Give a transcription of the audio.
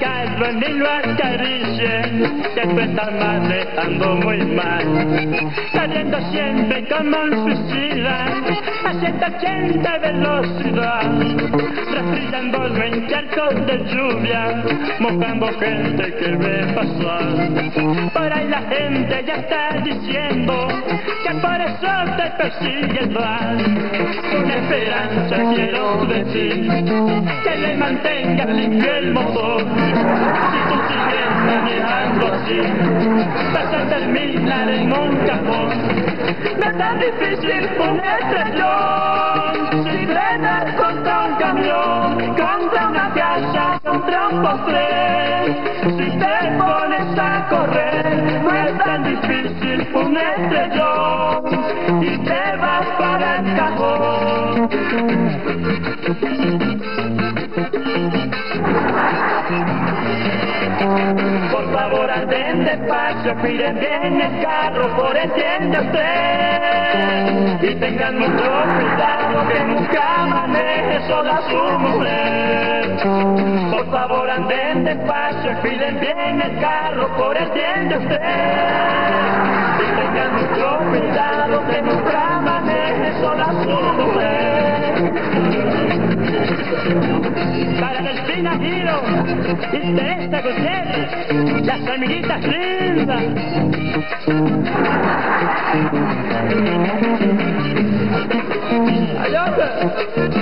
ni lo acaricien, que tú estás manejando muy mal. Saliendo siempre como un suicida, a 180 velocidad, rastrillando en charcos de lluvia, mojando gente que ve pasar. La gente ya está diciendo que por eso te persigue el Una esperanza quiero decir, que le mantenga limpio el motor. Si tú sigues manejando así, vas a terminar en un cajón. No es tan difícil ponerte yo, un. Si te pones a correr, no es tan difícil ponerte yo, y te vas para el cajón. Por favor anden despacio, miren bien el carro, por entiende usted. Y tengan mucho cuidado que nunca maneje sola su mujer. Por favor anden despacio, miren bien el carro, por entiende usted. Y tengan mucho cuidado que nunca maneje sola su mujer. Para Delfina Giro y Teresa Gutiérrez, las amiguitas lindas. Adiós.